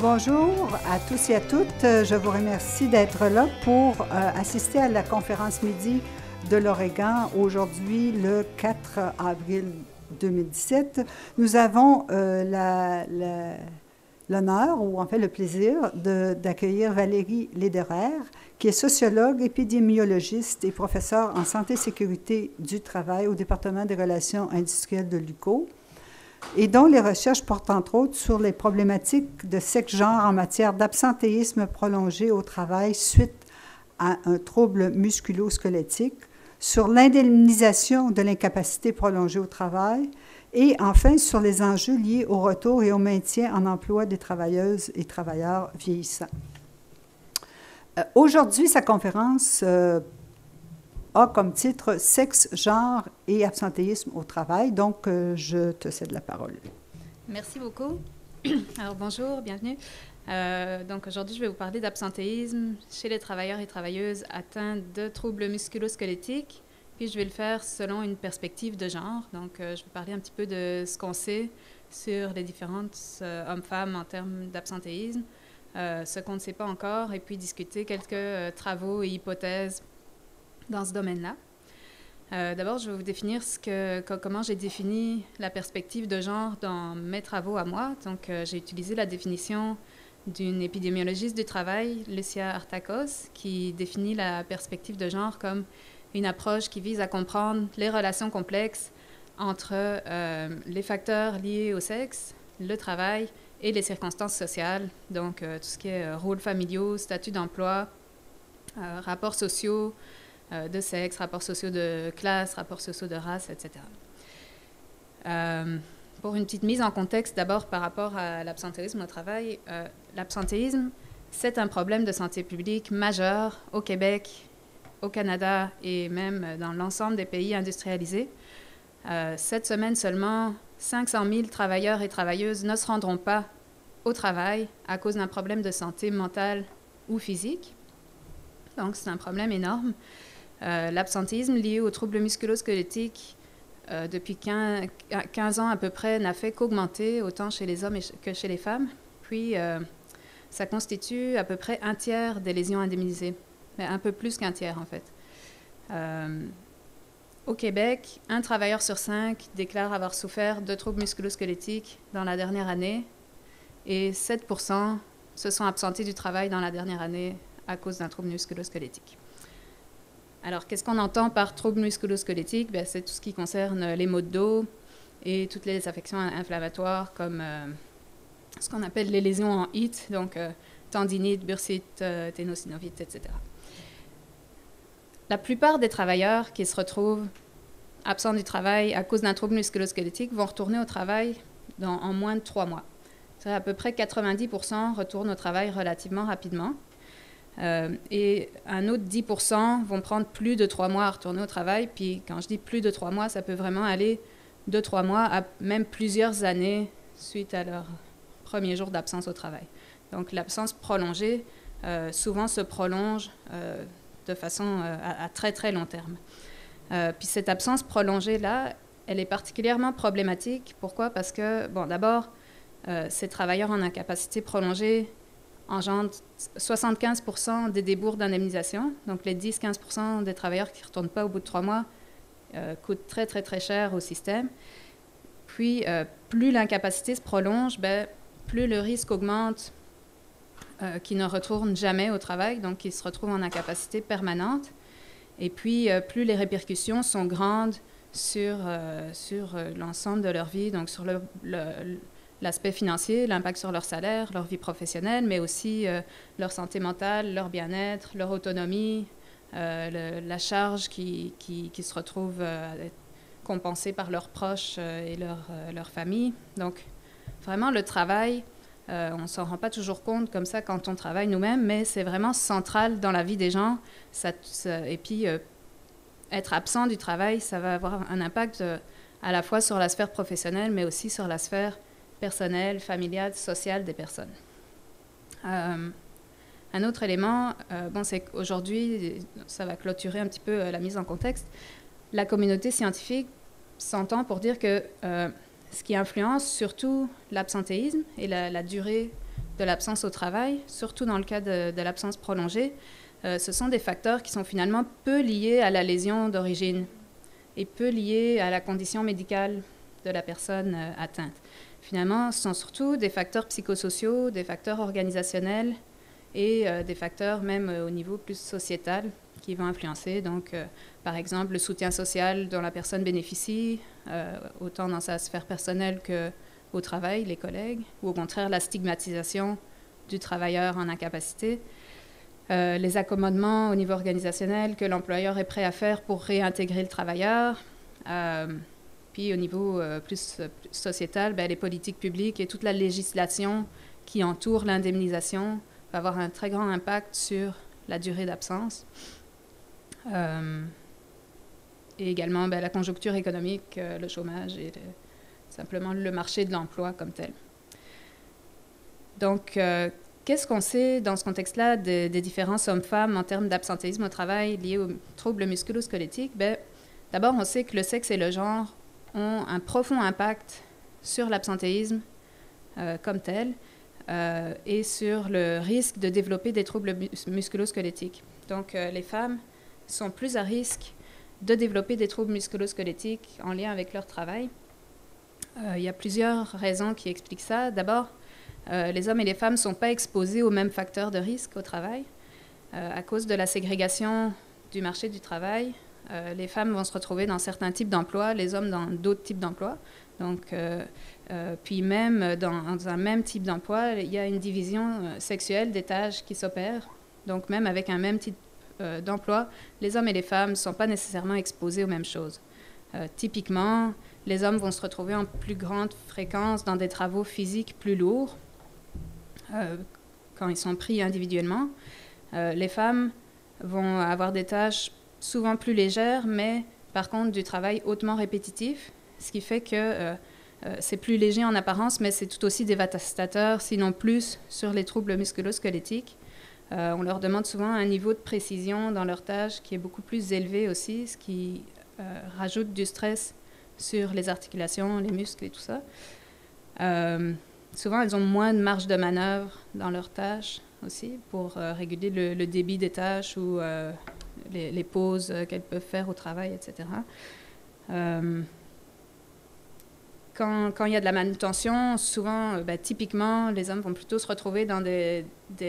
Bonjour à tous et à toutes. Je vous remercie d'être là pour euh, assister à la conférence midi de l'Oregon aujourd'hui, le 4 avril 2017. Nous avons euh, l'honneur, ou en fait le plaisir, d'accueillir Valérie Lederer, qui est sociologue, épidémiologiste et professeur en santé et sécurité du travail au département des relations industrielles de l'UCO et dont les recherches portent entre autres sur les problématiques de sexe-genre en matière d'absentéisme prolongé au travail suite à un trouble musculo-squelettique, sur l'indemnisation de l'incapacité prolongée au travail et enfin sur les enjeux liés au retour et au maintien en emploi des travailleuses et travailleurs vieillissants. Euh, aujourd'hui, sa conférence euh, a comme titre Sexe, genre et absentéisme au travail. Donc, euh, je te cède la parole. Merci beaucoup. Alors, bonjour, bienvenue. Euh, donc, aujourd'hui, je vais vous parler d'absentéisme chez les travailleurs et travailleuses atteints de troubles musculo-squelettiques. Puis, je vais le faire selon une perspective de genre. Donc, euh, je vais parler un petit peu de ce qu'on sait sur les différentes hommes-femmes en termes d'absentéisme, ce qu'on ne sait pas encore, et puis discuter quelques travaux et hypothèses dans ce domaine-là. Euh, d'abord, je vais vous définir comment j'ai défini la perspective de genre dans mes travaux à moi. Donc, euh, j'ai utilisé la définition d'une épidémiologiste du travail, Lucia Artakos, qui définit la perspective de genre comme une approche qui vise à comprendre les relations complexes entre euh, les facteurs liés au sexe, le travail et les circonstances sociales, donc tout ce qui est rôles familiaux, statut d'emploi, rapports sociaux, de sexe, rapports sociaux de classe, rapports sociaux de race, etc. Euh, pour une petite mise en contexte, d'abord par rapport à l'absentéisme au travail, euh, l'absentéisme, c'est un problème de santé publique majeur au Québec, au Canada et même dans l'ensemble des pays industrialisés. cette semaine seulement, 500 000 travailleurs et travailleuses ne se rendront pas au travail à cause d'un problème de santé mentale ou physique. Donc, c'est un problème énorme. Euh, l'absentéisme lié aux troubles musculo-squelettiques euh, depuis 15, ans à peu près n'a fait qu'augmenter autant chez les hommes que chez les femmes. Puis, euh, ça constitue à peu près un tiers des lésions indemnisées, mais un peu plus qu'un tiers en fait. au Québec, un travailleur sur cinq déclare avoir souffert de troubles musculo-squelettiques dans la dernière année et 7 se sont absentés du travail dans la dernière année à cause d'un trouble musculo-squelettique. Alors, qu'est-ce qu'on entend par trouble musculo-squelettique ben, C'est tout ce qui concerne les maux de dos et toutes les affections inflammatoires comme euh, ce qu'on appelle les lésions en HIT, donc euh, tendinite, bursite, euh, etc. La plupart des travailleurs qui se retrouvent absents du travail à cause d'un trouble musculo-squelettique vont retourner au travail dans, en moins de trois mois. À peu près 90% retournent au travail relativement rapidement. Euh, et un autre 10% vont prendre plus de trois mois à retourner au travail. Puis quand je dis plus de trois mois, ça peut vraiment aller de trois mois à même plusieurs années suite à leur premier jour d'absence au travail. Donc l'absence prolongée euh, souvent se prolonge euh, de façon à, très très long terme. puis cette absence prolongée-là, elle est particulièrement problématique. Pourquoi? Parce que, bon, d'abord, ces travailleurs en incapacité prolongée engendre 75% des débours d'indemnisation. Donc les 10-15 des travailleurs qui ne retournent pas au bout de trois mois euh, coûtent très, très, très cher au système. Puis, euh, plus l'incapacité se prolonge, ben, plus le risque augmente euh, qu'ils ne retournent jamais au travail, donc qu'ils se retrouvent en incapacité permanente. Et puis, plus les répercussions sont grandes sur, sur l'ensemble de leur vie, donc sur le l'aspect financier, l'impact sur leur salaire, leur vie professionnelle, mais aussi euh, leur santé mentale, leur bien-être, leur autonomie, euh, la charge qui, qui, se retrouve euh, compensée par leurs proches et leur, leur, famille. Donc, vraiment, le travail, on ne s'en rend pas toujours compte comme ça quand on travaille nous-mêmes, mais c'est vraiment central dans la vie des gens. Ça, et puis, être absent du travail, ça va avoir un impact à la fois sur la sphère professionnelle, mais aussi sur la sphère personnel, familial, social des personnes. Euh, un autre élément, euh, bon, c'est qu'aujourd'hui, ça va clôturer un petit peu euh, la mise en contexte, la communauté scientifique s'entend pour dire que ce qui influence surtout l'absentéisme et la, durée de l'absence au travail, surtout dans le cas de, l'absence prolongée, ce sont des facteurs qui sont finalement peu liés à la lésion d'origine et peu liés à la condition médicale de la personne atteinte. Finalement, ce sont surtout des facteurs psychosociaux, des facteurs organisationnels et euh, des facteurs même au niveau plus sociétal qui vont influencer. Donc, par exemple, le soutien social dont la personne bénéficie, autant dans sa sphère personnelle que au travail, les collègues, ou au contraire la stigmatisation du travailleur en incapacité, euh, les accommodements au niveau organisationnel que l'employeur est prêt à faire pour réintégrer le travailleur, euh, puis au niveau euh, plus, sociétal, ben, les politiques publiques et toute la législation qui entoure l'indemnisation va avoir un très grand impact sur la durée d'absence. et également ben, la conjoncture économique, le chômage et le, simplement le marché de l'emploi comme tel. Donc, euh, qu'est-ce qu'on sait dans ce contexte-là des, différences hommes-femmes en termes d'absentéisme au travail liés aux troubles musculo-squelettiques? Ben, D'abord, on sait que le sexe et le genre ont un profond impact sur l'absentéisme euh, comme tel euh, et sur le risque de développer des troubles musculo-squelettiques. Donc, les femmes sont plus à risque de développer des troubles musculo-squelettiques en lien avec leur travail. Euh, il y a plusieurs raisons qui expliquent ça. D'abord, euh, les hommes et les femmes ne sont pas exposés aux mêmes facteurs de risque au travail. Euh, à cause de la ségrégation du marché du travail, les femmes vont se retrouver dans certains types d'emplois, les hommes dans d'autres types d'emplois. Donc, puis même dans, un même type d'emploi, il y a une division sexuelle des tâches qui s'opère. Donc même avec un même type d'emploi, les hommes et les femmes ne sont pas nécessairement exposés aux mêmes choses. typiquement, les hommes vont se retrouver en plus grande fréquence dans des travaux physiques plus lourds euh, quand ils sont pris individuellement. Euh, les femmes vont avoir des tâches souvent plus légères, mais par contre du travail hautement répétitif, ce qui fait que euh, c'est plus léger en apparence, mais c'est tout aussi dévastateur, sinon plus, sur les troubles musculo-squelettiques. on leur demande souvent un niveau de précision dans leurs tâches qui est beaucoup plus élevé aussi, ce qui rajoute du stress sur les articulations, les muscles et tout ça. Euh, souvent, elles ont moins de marge de manœuvre dans leurs tâches aussi pour euh, réguler le, débit des tâches ou euh, les, pauses qu'elles peuvent faire au travail, etc. quand, quand, il y a de la manutention, souvent, ben, typiquement, les hommes vont plutôt se retrouver dans des,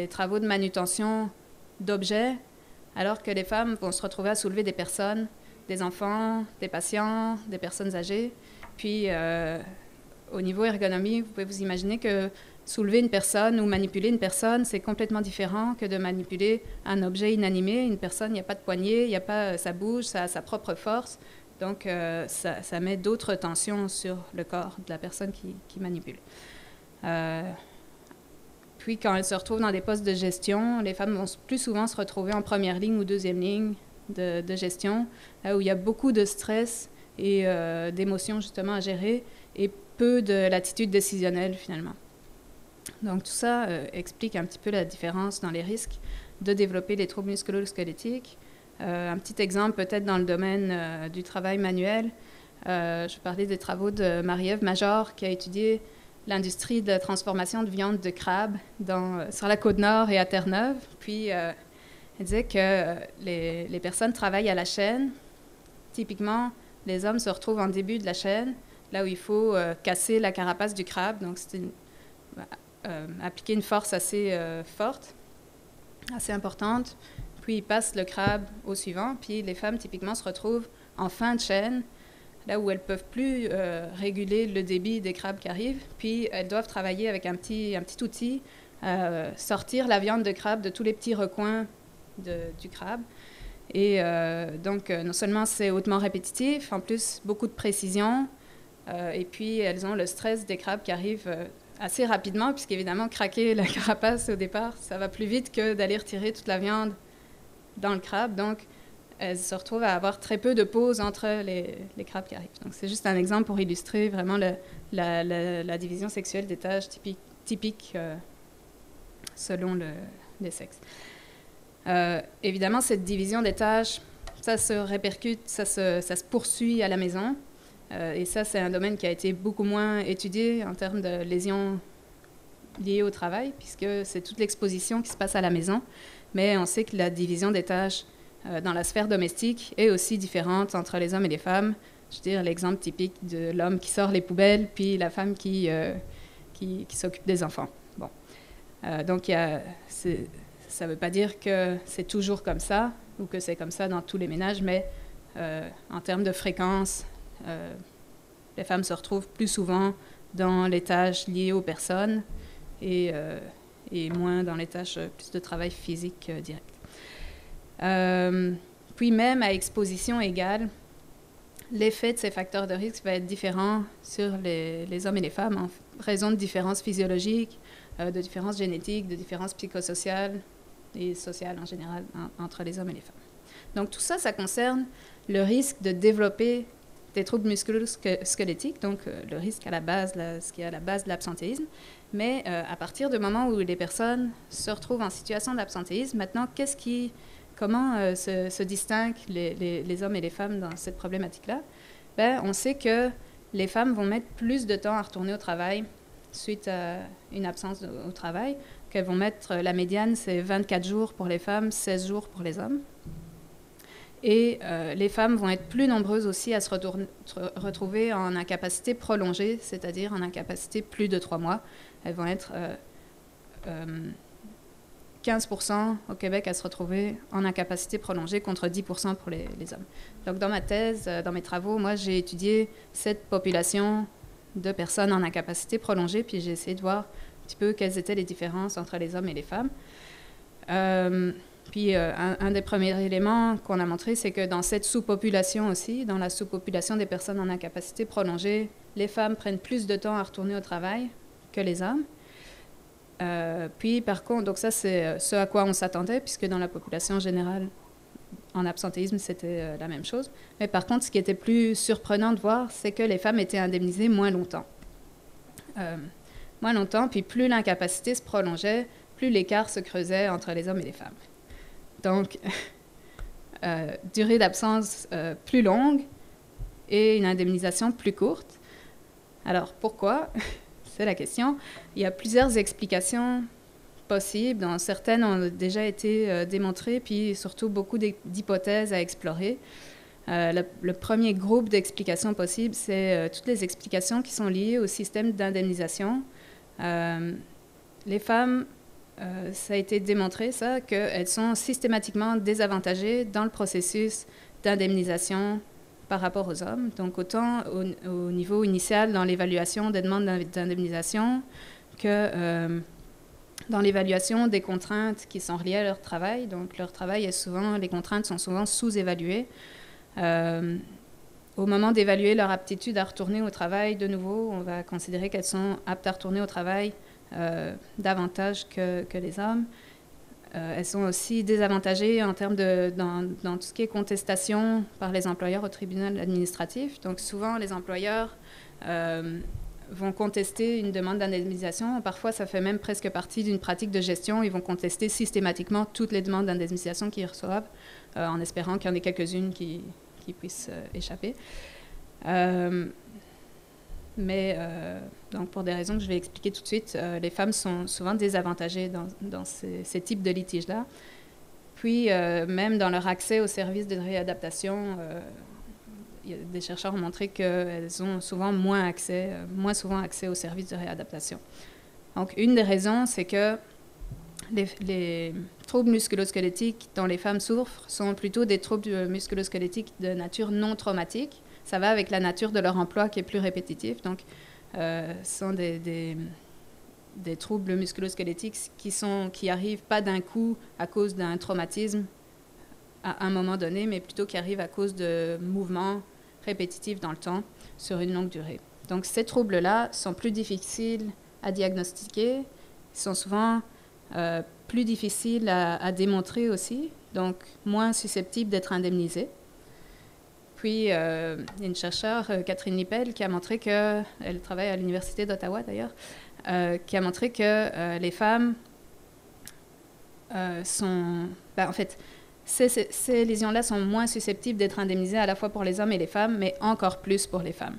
travaux de manutention d'objets, alors que les femmes vont se retrouver à soulever des personnes des enfants, des patients, des personnes âgées. Puis, euh, au niveau ergonomie, vous pouvez vous imaginer que soulever une personne ou manipuler une personne, c'est complètement différent que de manipuler un objet inanimé. Une personne, il n'y a pas de poignée, il n'y a pas, ça bouge, ça a sa propre force. Donc, euh, ça, met d'autres tensions sur le corps de la personne qui, manipule. Euh, puis, quand elles se retrouvent dans des postes de gestion, les femmes vont plus souvent se retrouver en première ligne ou deuxième ligne de, gestion, où il y a beaucoup de stress et euh, d'émotions justement à gérer et peu de l'attitude décisionnelle finalement. Donc tout ça euh, explique un petit peu la différence dans les risques de développer les troubles musculo-squelettiques. Euh, un petit exemple peut-être dans le domaine du travail manuel. je parlais des travaux de Marie-Ève Major qui a étudié l'industrie de transformation de viande de crabe sur la côte nord et à Terre-Neuve. Puis elle disait que euh, les, personnes travaillent à la chaîne. Typiquement, les hommes se retrouvent en début de la chaîne, là où il faut euh, casser la carapace du crabe. Donc, c'est euh, appliquer une force assez forte, assez importante. Puis, ils passent le crabe au suivant. Puis, les femmes, typiquement, se retrouvent en fin de chaîne, là où elles peuvent plus réguler le débit des crabes qui arrivent. Puis, elles doivent travailler avec un petit, un petit outil, sortir la viande de crabe de tous les petits recoins du crabe. Et euh, donc, euh, non seulement c'est hautement répétitif, en plus beaucoup de précision, euh, et puis elles ont le stress des crabes qui arrivent assez rapidement, puisqu'évidemment, craquer la carapace au départ, ça va plus vite que d'aller retirer toute la viande dans le crabe. Donc, elles se retrouvent à avoir très peu de pauses entre les, les crabes qui arrivent. Donc, c'est juste un exemple pour illustrer vraiment le, la, la, division sexuelle des tâches typiques, typiques selon le, les sexes. Euh, évidemment, cette division des tâches, ça se répercute, ça se, ça se poursuit à la maison. Euh, et ça, c'est un domaine qui a été beaucoup moins étudié en termes de lésions liées au travail, puisque c'est toute l'exposition qui se passe à la maison. Mais on sait que la division des tâches dans la sphère domestique est aussi différente entre les hommes et les femmes. Je veux dire, l'exemple typique de l'homme qui sort les poubelles, puis la femme qui, qui, qui s'occupe des enfants. Bon. donc, ça ne veut pas dire que c'est toujours comme ça ou que c'est comme ça dans tous les ménages, mais euh, en termes de fréquence, euh, les femmes se retrouvent plus souvent dans les tâches liées aux personnes et, euh, moins dans les tâches plus de travail physique direct. puis même à exposition égale, l'effet de ces facteurs de risque va être différent sur les, hommes et les femmes en raison de différences physiologiques, de différences génétiques, de différences psychosociales, et sociale en général entre les hommes et les femmes. Donc tout ça, ça concerne le risque de développer des troubles musculo-squelettiques, donc euh, le risque à la base, ce qui est à la base de l'absentéisme. Mais euh, à partir du moment où les personnes se retrouvent en situation d'absentéisme, maintenant, comment euh, se, distinguent les, les, hommes et les femmes dans cette problématique-là? Ben, On sait que les femmes vont mettre plus de temps à retourner au travail suite à une absence au travail qu'elles vont mettre, la médiane, c'est 24 jours pour les femmes, 16 jours pour les hommes. Et euh, les femmes vont être plus nombreuses aussi à se retrouver en incapacité prolongée, c'est-à-dire en incapacité plus de trois mois. Elles vont être 15% euh, au Québec à se retrouver en incapacité prolongée contre 10% pour les, hommes. Donc dans ma thèse, dans mes travaux, moi j'ai étudié cette population de personnes en incapacité prolongée, puis j'ai essayé de voir un petit peu quelles étaient les différences entre les hommes et les femmes. Euh, puis euh, un, des premiers éléments qu'on a montré, c'est que dans cette sous-population aussi, dans la sous-population des personnes en incapacité prolongée, les femmes prennent plus de temps à retourner au travail que les hommes. Euh, puis par contre, donc ça c'est ce à quoi on s'attendait, puisque dans la population générale, en absentéisme, c'était la même chose. Mais par contre, ce qui était plus surprenant de voir, c'est que les femmes étaient indemnisées moins longtemps moins longtemps, puis plus l'incapacité se prolongeait, plus l'écart se creusait entre les hommes et les femmes. Donc, euh, durée d'absence euh, plus longue et une indemnisation plus courte. Alors, pourquoi? C'est la question. Il y a plusieurs explications possibles, dont certaines ont déjà été euh, démontrées, puis surtout beaucoup d'hypothèses à explorer. le, le, premier groupe d'explications possibles, c'est toutes les explications qui sont liées au système d'indemnisation les femmes, euh, ça a été démontré, ça, qu'elles sont systématiquement désavantagées dans le processus d'indemnisation par rapport aux hommes. Donc, autant au, niveau initial dans l'évaluation des demandes d'indemnisation que euh, dans l'évaluation des contraintes qui sont reliées à leur travail. Donc, leur travail est souvent, les contraintes sont souvent sous-évaluées. Au moment d'évaluer leur aptitude à retourner au travail, de nouveau, on va considérer qu'elles sont aptes à retourner au travail euh, davantage que, les hommes. Euh, elles sont aussi désavantagées en termes de dans, tout ce qui est contestation par les employeurs au tribunal administratif. Donc souvent, les employeurs euh, vont contester une demande d'indemnisation. Parfois, ça fait même presque partie d'une pratique de gestion. Ils vont contester systématiquement toutes les demandes d'indemnisation qu'ils reçoivent, en espérant qu'il y en ait quelques-unes qui, puissent euh, échapper. Euh, mais euh, donc pour des raisons que je vais expliquer tout de suite, les femmes sont souvent désavantagées dans, ces, types de litiges-là. Puis même dans leur accès aux services de réadaptation, des chercheurs ont montré qu'elles ont souvent moins accès, moins souvent accès aux services de réadaptation. Donc une des raisons, c'est que les, troubles musculosquelettiques dont les femmes souffrent sont plutôt des troubles musculosquelettiques de nature non traumatique. Ça va avec la nature de leur emploi qui est plus répétitif. Donc, euh, ce sont des, troubles musculosquelettiques qui, sont, qui arrivent pas d'un coup à cause d'un traumatisme à un moment donné, mais plutôt qui arrivent à cause de mouvements répétitifs dans le temps sur une longue durée. Donc, ces troubles-là sont plus difficiles à diagnostiquer. Ils sont souvent euh, plus difficile à, démontrer aussi, donc moins susceptible d'être indemnisé. Euh, il y a une chercheure, euh, Catherine Lippel, qui a montré que, elle travaille à l'Université d'Ottawa d'ailleurs, qui a montré que les femmes sont... Ben, en fait, ces, ces lésions-là sont moins susceptibles d'être indemnisées à la fois pour les hommes et les femmes, mais encore plus pour les femmes.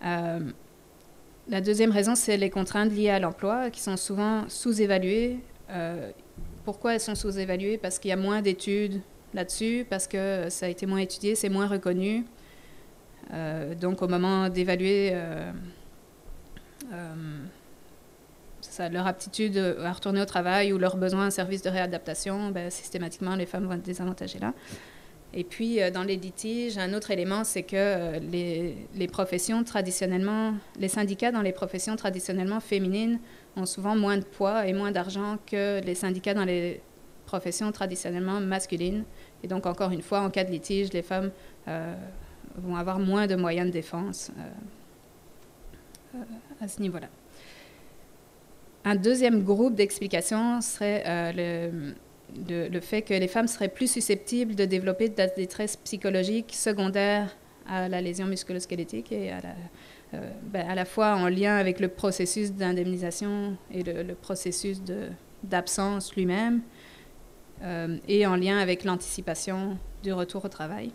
la deuxième raison, c'est les contraintes liées à l'emploi qui sont souvent sous-évaluées. pourquoi elles sont sous-évaluées? Parce qu'il y a moins d'études là-dessus, parce que ça a été moins étudié, c'est moins reconnu. donc au moment d'évaluer leur aptitude à retourner au travail ou leur besoin d'un service de réadaptation, ben, systématiquement, les femmes vont être désavantagées là. Et puis, euh, dans les litiges, un autre élément, c'est que euh, les, professions traditionnellement, les syndicats dans les professions traditionnellement féminines ont souvent moins de poids et moins d'argent que les syndicats dans les professions traditionnellement masculines. Et donc, encore une fois, en cas de litige, les femmes euh, vont avoir moins de moyens de défense à ce niveau-là. Un deuxième groupe d'explications serait euh, le, fait que les femmes seraient plus susceptibles de développer de la détresse psychologique secondaire à la lésion musculo-squelettique et à la, euh, ben, à la fois en lien avec le processus d'indemnisation et le, processus d'absence lui-même, euh, et en lien avec l'anticipation du retour au travail.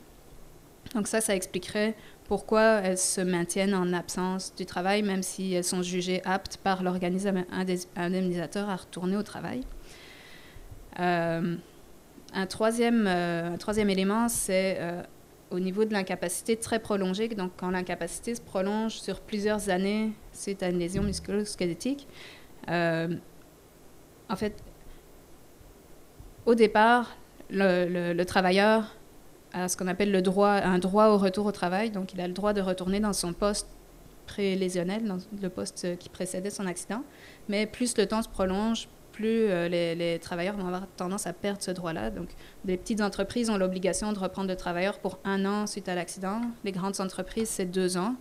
Donc ça, ça expliquerait pourquoi elles se maintiennent en absence du travail, même si elles sont jugées aptes par l'organisme indemnisateur à retourner au travail. Euh, un, troisième, euh, troisième élément, c'est au niveau de l'incapacité très prolongée. Donc, quand l'incapacité se prolonge sur plusieurs années suite à une lésion musculo-squelettique, en fait, au départ, le, le travailleur à ce qu'on appelle le droit, un droit au retour au travail. Donc, il a le droit de retourner dans son poste pré-lésionnel, dans le poste qui précédait son accident. Mais plus le temps se prolonge, plus euh, les, travailleurs vont avoir tendance à perdre ce droit-là. Donc, les petites entreprises ont l'obligation de reprendre le travailleur pour un an suite à l'accident. Les grandes entreprises, c'est deux ans.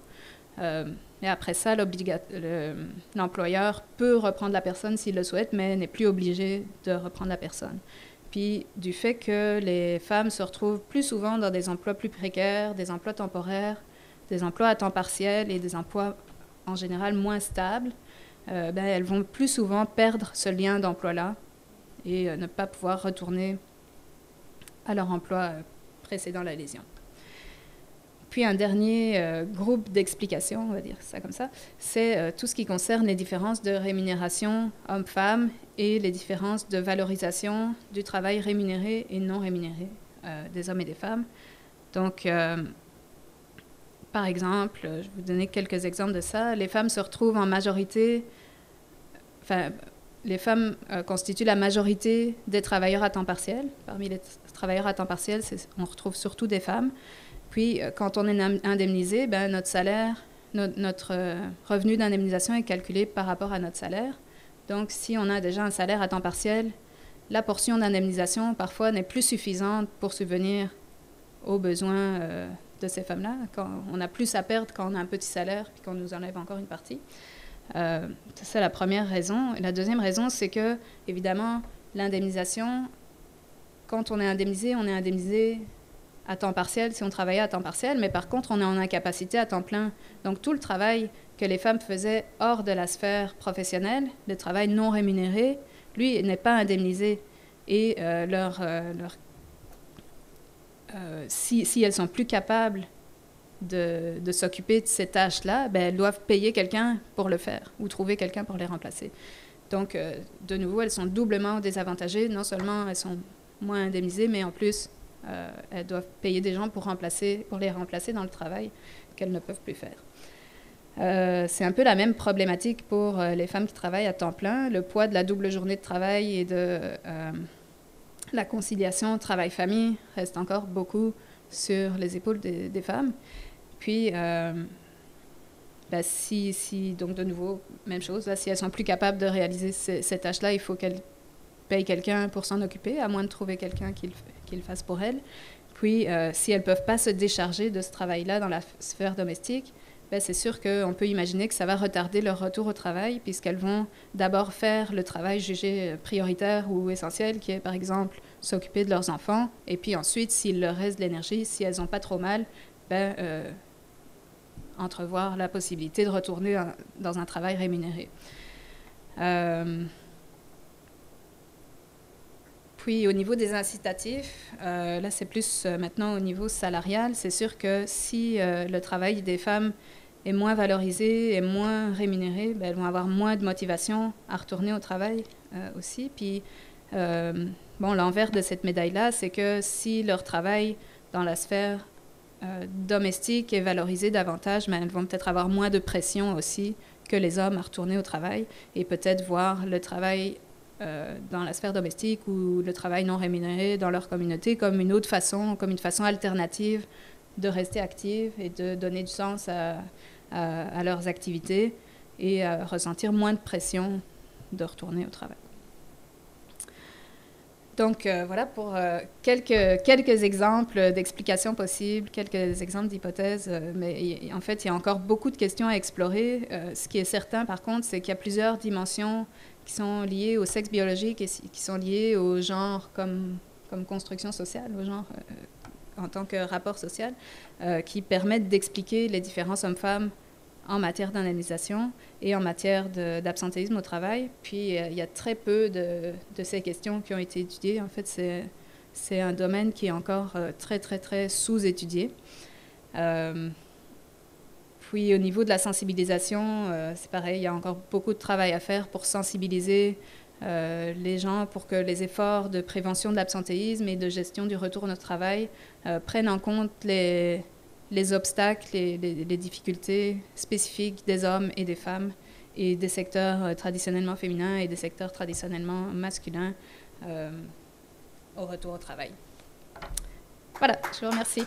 Euh, et après ça, l'employeur peut reprendre la personne s'il le souhaite, mais n'est plus obligé de reprendre la personne puis du fait que les femmes se retrouvent plus souvent dans des emplois plus précaires, des emplois temporaires, des emplois à temps partiel et des emplois en général moins stables, euh, ben, elles vont plus souvent perdre ce lien d'emploi-là et euh, ne pas pouvoir retourner à leur emploi euh, précédant la lésion. Puis un dernier euh, groupe d'explications, on va dire ça comme ça, c'est euh, tout ce qui concerne les différences de rémunération homme-femme et les différences de valorisation du travail rémunéré et non rémunéré euh, des hommes et des femmes. Donc, par exemple, je vais vous donner quelques exemples de ça. Les femmes se retrouvent en majorité, enfin, les femmes constituent la majorité des travailleurs à temps partiel. Parmi les travailleurs à temps partiel, on retrouve surtout des femmes. Puis, euh, quand on est indemnisé, ben, notre salaire, notre euh, revenu d'indemnisation est calculé par rapport à notre salaire. Donc, si on a déjà un salaire à temps partiel, la portion d'indemnisation, parfois, n'est plus suffisante pour subvenir aux besoins euh, de ces femmes-là. On a plus à perdre quand on a un petit salaire puis qu'on nous enlève encore une partie. c'est la première raison. La deuxième raison, c'est que, évidemment, l'indemnisation, quand on est indemnisé, on est indemnisé à temps partiel si on travaillait à temps partiel, mais par contre, on est en incapacité à temps plein. Donc tout le travail que les femmes faisaient hors de la sphère professionnelle, le travail non rémunéré, lui, n'est pas indemnisé. Et euh, leur, euh, euh, si, si, elles sont plus capables de, de s'occuper de ces tâches-là, ben, elles doivent payer quelqu'un pour le faire ou trouver quelqu'un pour les remplacer. Donc, de nouveau, elles sont doublement désavantagées. Non seulement elles sont moins indemnisées, mais en plus, euh, elles doivent payer des gens pour, les remplacer dans le travail qu'elles ne peuvent plus faire. Euh, c'est un peu la même problématique pour euh, les femmes qui travaillent à temps plein. Le poids de la double journée de travail et de la conciliation travail-famille reste encore beaucoup sur les épaules des, femmes. Puis, ben, si, donc de nouveau, même chose, si elles sont plus capables de réaliser ces, ces tâches-là, il faut qu'elles payent quelqu'un pour s'en occuper, à moins de trouver quelqu'un qui qu'ils le fassent pour elles. Puis, euh, si elles ne peuvent pas se décharger de ce travail-là dans la sphère domestique, ben, c'est sûr qu'on peut imaginer que ça va retarder leur retour au travail, puisqu'elles vont d'abord faire le travail jugé prioritaire ou essentiel, qui est par exemple s'occuper de leurs enfants, et puis ensuite, s'il leur reste de l'énergie, si elles n'ont pas trop mal, ben, euh, entrevoir la possibilité de retourner dans un travail rémunéré. Euh, puis au niveau des incitatifs, euh, là c'est plus euh, maintenant au niveau salarial. C'est sûr que si euh, le travail des femmes est moins valorisée et moins rémunérée, ben, elles vont avoir moins de motivation à retourner au travail aussi. Puis, bon, l'envers de cette médaille-là, c'est que si leur travail dans la sphère domestique est valorisé davantage, ben, elles vont peut-être avoir moins de pression aussi que les hommes à retourner au travail et peut-être voir le travail euh, dans la sphère domestique ou le travail non rémunéré dans leur communauté comme une autre façon, comme une façon alternative de rester active et de donner du sens à, leurs activités et ressentir moins de pression de retourner au travail. Donc euh, voilà pour euh, quelques, quelques exemples d'explications possibles, quelques exemples d'hypothèses, mais en fait il y a encore beaucoup de questions à explorer. ce qui est certain par contre, c'est qu'il y a plusieurs dimensions qui sont liées au sexe biologique et qui sont liées au genre comme, comme construction sociale, au genre euh, en tant que rapport social, euh, qui permettent d'expliquer les différences hommes-femmes en matière d'analysation et en matière d'absentéisme au travail. Puis euh, il y a très peu de, de, ces questions qui ont été étudiées. En fait, c'est un domaine qui est encore très, très, très sous-étudié. Puis au niveau de la sensibilisation, euh, c'est pareil, il y a encore beaucoup de travail à faire pour sensibiliser euh, les gens pour que les efforts de prévention de l'absentéisme et de gestion du retour au travail euh, prennent en compte les, les obstacles les, difficultés spécifiques des hommes et des femmes et des secteurs traditionnellement féminins et des secteurs traditionnellement masculins au retour au travail. Voilà, je vous remercie.